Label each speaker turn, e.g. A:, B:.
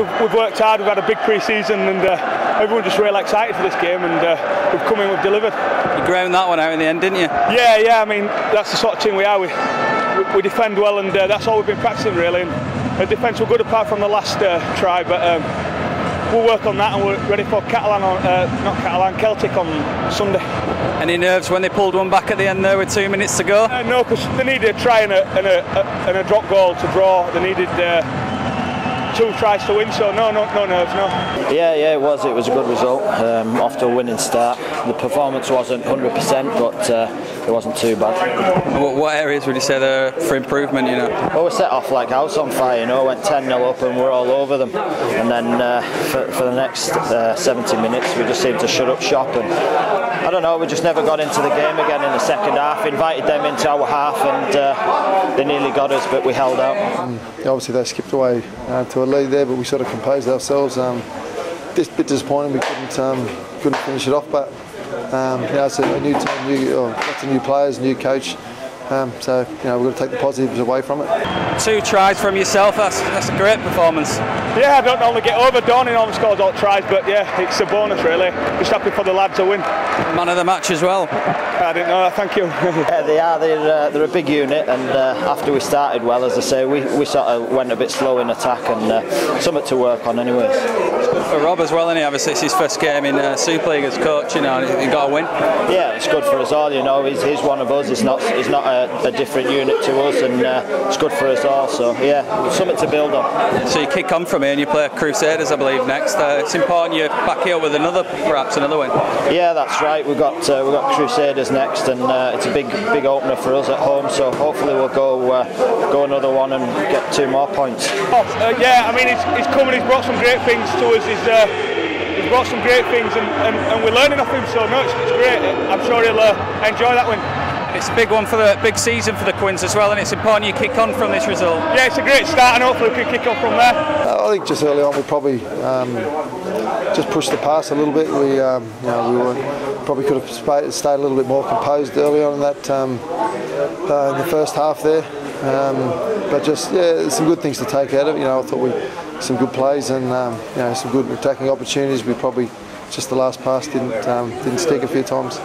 A: we've, we've worked hard. We've had a big pre-season, and uh, everyone's just really excited for this game. And uh, we've come in, we've delivered.
B: You ground that one out in the end, didn't you?
A: Yeah, yeah. I mean, that's the sort of team we are. We we, we defend well, and uh, that's all we've been practicing really. And the defence were good apart from the last uh, try, but. Um, we'll work on that and we're ready for Catalan, on, uh, not Catalan, Celtic on Sunday.
B: Any nerves when they pulled one back at the end there with two minutes to go?
A: Uh, no, because they needed a try and a, and a, a, and a drop goal to draw. They needed uh, two tries to win, so no, no, no nerves, no.
C: Yeah, yeah, it was. It was a good result. Um, off to a winning start. The performance wasn't 100%, but uh, it wasn't too bad.
B: What, what, areas would you say there for improvement? You know,
C: well, we set off like house on fire. You know, went 10 0 up and we're all over them. And then uh, for, for, the next uh, 70 minutes, we just seemed to shut up shop. And I don't know, we just never got into the game again in the second half. Invited them into our half, and uh, they nearly got us, but we held out.
D: Um, obviously, they skipped away uh, to a lead there, but we sort of composed ourselves. Um, this bit disappointing. We couldn't um, couldn't finish it off, but um, you know, it's a, new team, new, oh, lots of new players, new coach. Um, so you know we've got to take the positives away from it.
B: Two tries from yourself. That's that's a great performance.
A: Yeah, I don't normally get over. Donny normally scores all tries, but yeah, it's a bonus really. Just happy for the lad to win.
B: Man of the match as well.
A: I didn't know. Thank you.
C: yeah, they are. They're uh, they're a big unit, and uh, after we started well, as I say, we, we sort of went a bit slow in attack, and uh, something to work on, anyways.
B: For Rob as well, and obviously it's his first game in uh, Super League as coach. You know, he got a win.
C: Yeah, it's good for us all. You know, he's, he's one of us. He's not he's not a, a different unit to us, and uh, it's good for us all. So yeah, something to build on.
B: So you kick on from here, and you play Crusaders, I believe, next. Uh, it's important you back here with another, perhaps another win.
C: Yeah, that's right. We've got uh, we've got Crusaders next, and uh, it's a big big opener for us at home. So hopefully we'll go uh, go another one and get two more points.
A: Oh, uh, yeah, I mean he's, he's coming. He's brought some great things to us. He's, uh, he's brought some great things, and, and, and, we're learning off him. So much. it's, it's great. I'm sure he'll enjoy that win.
B: It's a big one for the big season for the Quins as well, and it's important you kick on from this result.
A: Yeah, it's a great start, and hopefully we can kick on from there.
D: Uh, I think just early on we probably um, just pushed the pass a little bit. We, um, you know, we were, probably could have stayed a little bit more composed early on in that um, uh, in the first half there. Um, but just yeah, some good things to take out of it. You know, I thought we some good plays and um, you know, some good attacking opportunities. We probably just the last pass didn't um, didn't stick a few times.